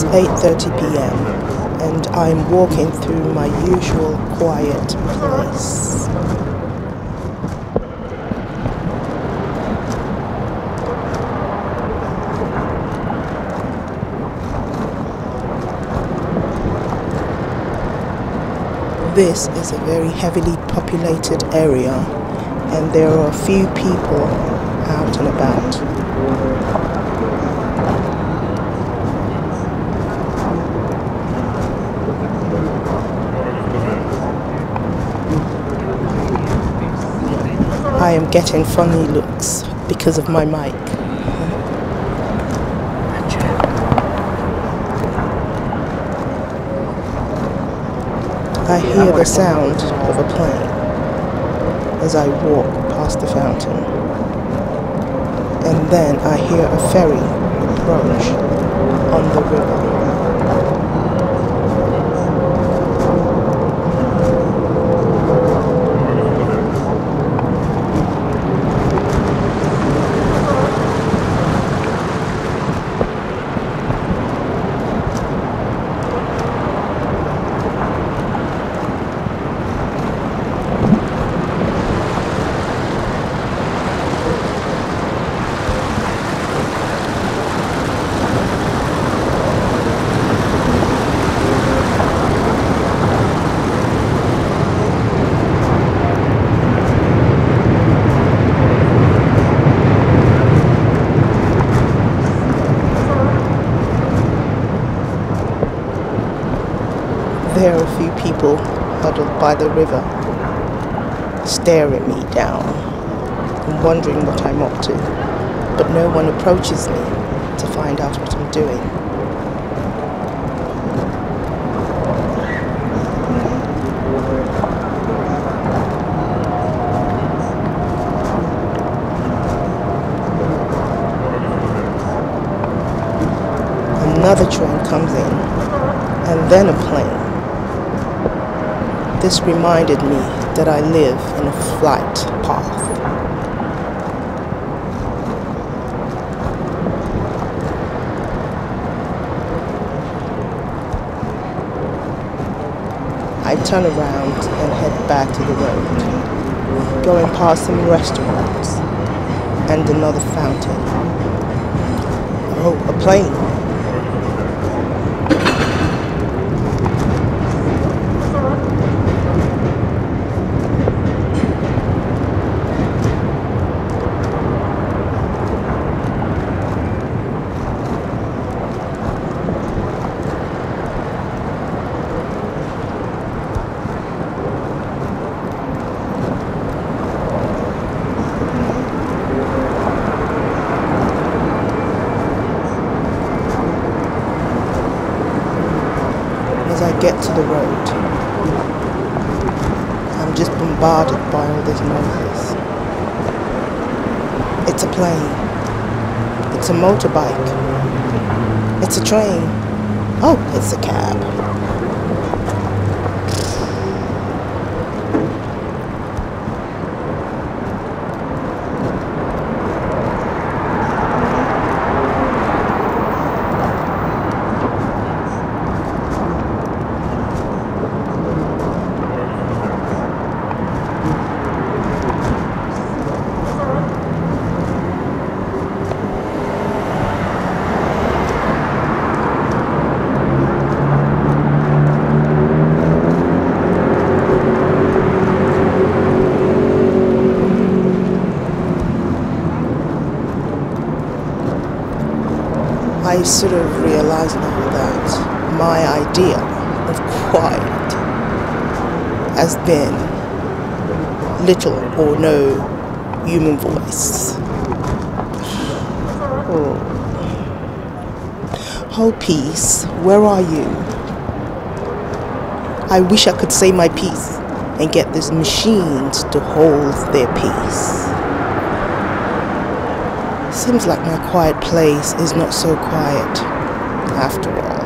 It's 8:30 p.m. and I'm walking through my usual quiet place. This is a very heavily populated area and there are few people out and about. I am getting funny looks because of my mic. I hear the sound of a plane as I walk past the fountain. And then I hear a ferry approach on the river. Are a few people huddled by the river, staring me down and wondering what I'm up to. But no one approaches me to find out what I'm doing. Another train comes in, and then a plane. This reminded me that I live in a flight path. I turn around and head back to the road, going past some restaurants and another fountain. Oh, a plane. As I get to the road. I'm just bombarded by all these noises. It's a plane. It's a motorbike. It's a train. Oh, it's a cab. I sort of realize now that my idea of quiet has been little or no human voice. Oh. Oh, peace, where are you? I wish I could say my piece and get these machines to hold their peace. Seems like my quiet place is not so quiet after all.